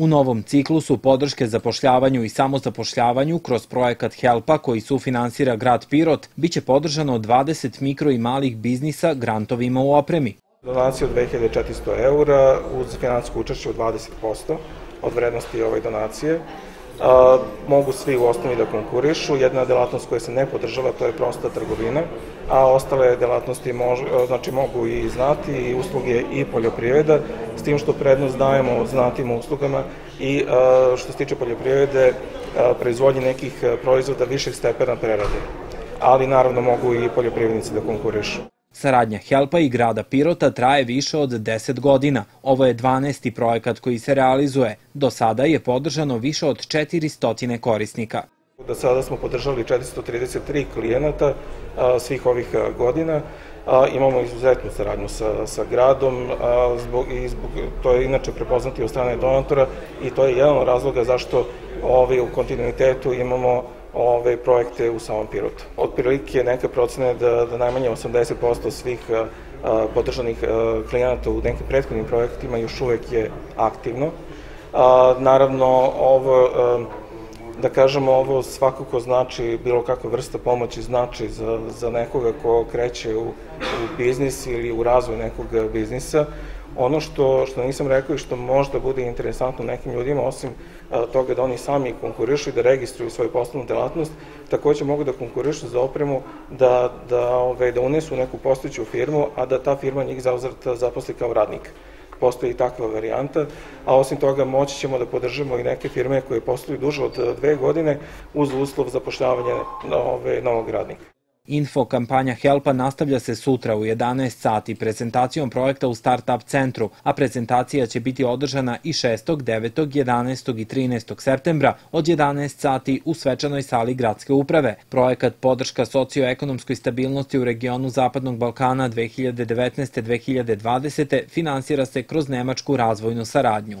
U novom ciklusu podrške zapošljavanju i samozapošljavanju kroz projekat HELPA koji sufinansira grad Pirot biće podržano 20 mikro i malih biznisa grantovima u opremi. Donacija od 2400 eura uz financijsko učešće od 20% od vrednosti ove donacije. A, mogu svi u osnovi da konkurišu. Jedna delatnost koja se ne podržava to je prosta trgovina, a ostale delatnosti mož, znači mogu i znati i usluge i poljoprivreda, s tim što prednost dajemo znatim uslugama i a, što se tiče poljoprivrede, proizvodnje nekih proizvoda višeg stepena prerade. Ali naravno mogu i poljoprivrednici da konkurišu. Saradnja Helpa i grada Pirota traje više od 10 godina. Ovo je 12. projekat koji se realizuje. Do sada je podržano više od 400 korisnika. Do sada smo podržali 433 klijenata svih ovih godina. imamo izuzetnu saradnju sa, sa gradom, zbog, to je inače prepoznati od strane donatora i to je jedan od razloga zašto ovi u kontinuitetu imamo ove projekte u samom Pirotu. Od prilike neka procene da, da najmanje 80% svih a, podržanih a, klijenata u nekim prethodnim projektima još uvek je aktivno. A, naravno, ovo, a, da kažemo, ovo svakako znači, bilo kakva vrsta pomoći znači za, za nekoga ko kreće u, u biznis ili u razvoj nekog biznisa. Ono što, što nisam rekao i što možda bude interesantno nekim ljudima, osim a, toga da oni sami konkurišu i da registruju svoju poslovnu delatnost, takođe mogu da konkurišu za opremu, da, da, ove, da unesu neku postojiću firmu, a da ta firma njih zauzrat zaposli kao radnik postoji takva varijanta, a osim toga moći ćemo da podržimo i neke firme koje posluju duže od dve godine uz uslov zapošljavanja ove, novog radnika. Info kampanja Helpa nastavlja se sutra u 11 sati prezentacijom projekta u Startup centru, a prezentacija će biti održana i 6., 9., 11. i 13. septembra od 11 sati u svečanoj sali gradske uprave. Projekat podrška socioekonomskoj stabilnosti u regionu Zapadnog Balkana 2019-2020 finansira se kroz Nemačku razvojnu saradnju.